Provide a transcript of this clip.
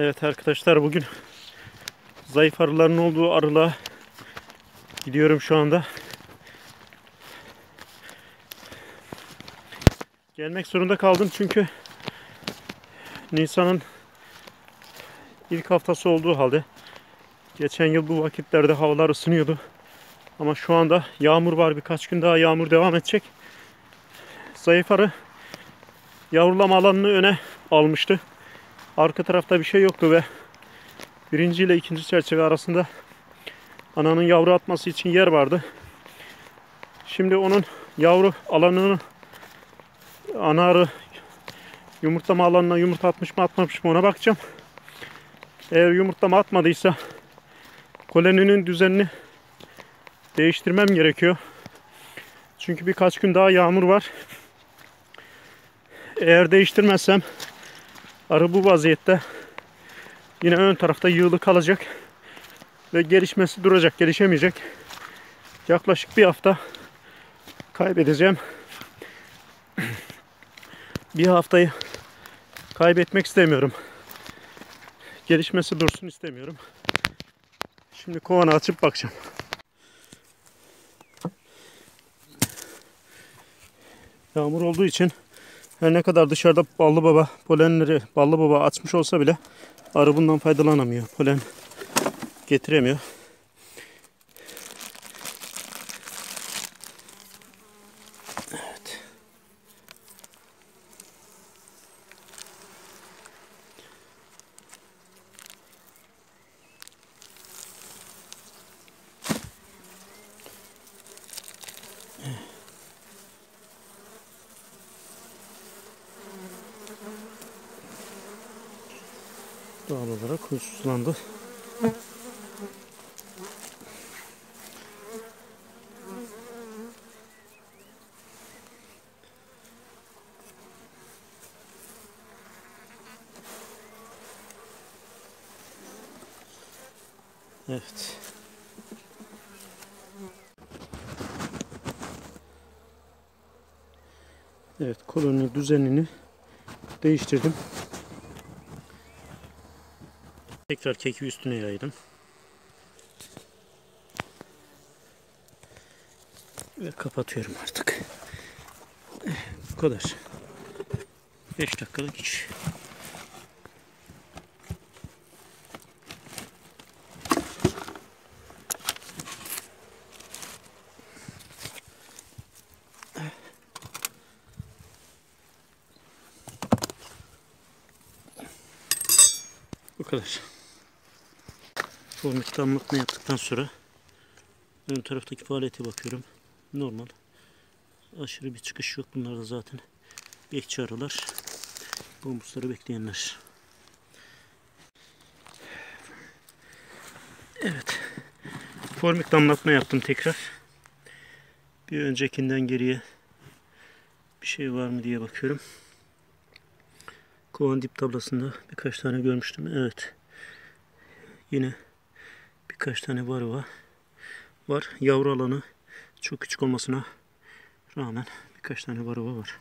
Evet arkadaşlar bugün zayıf arıların olduğu arılığa gidiyorum şu anda. Gelmek zorunda kaldım çünkü Nisan'ın ilk haftası olduğu halde geçen yıl bu vakitlerde havalar ısınıyordu. Ama şu anda yağmur var. Birkaç gün daha yağmur devam edecek. Zayıf arı yavrulama alanını öne almıştı. Arka tarafta bir şey yoktu ve birinci ile ikinci çerçeve arasında ananın yavru atması için yer vardı. Şimdi onun yavru alanını ana arı yumurtlama alanına yumurta atmış mı atmamış mı ona bakacağım. Eğer yumurtlama atmadıysa koloninin düzenini değiştirmem gerekiyor. Çünkü birkaç gün daha yağmur var. Eğer değiştirmezsem arı bu vaziyette yine ön tarafta yığılı kalacak ve gelişmesi duracak, gelişemeyecek. Yaklaşık bir hafta kaybedeceğim. Bir haftayı kaybetmek istemiyorum. Gelişmesi dursun istemiyorum. Şimdi kovanı açıp bakacağım. Yağmur olduğu için her ne kadar dışarıda ballı baba polenleri ballı baba açmış olsa bile arı bundan faydalanamıyor. Polen getiremiyor. Doğal olarak huysuzlandı. Evet. Evet koloni düzenini değiştirdim. Tekrar keki üstüne yaydım. Ve kapatıyorum artık. Bu kadar. 5 dakikalık iş. Bu kadar. Formik damlatma yaptıktan sonra ön taraftaki faaliyete bakıyorum. Normal. Aşırı bir çıkış yok bunlarda zaten. Bekçi arılar. Bombusları bekleyenler. Evet. Formik damlatma yaptım tekrar. Bir öncekinden geriye bir şey var mı diye bakıyorum. Kovan dip tablasında birkaç tane görmüştüm. Evet. Yine birkaç tane var var. Yavru alanı çok küçük olmasına rağmen birkaç tane varova var.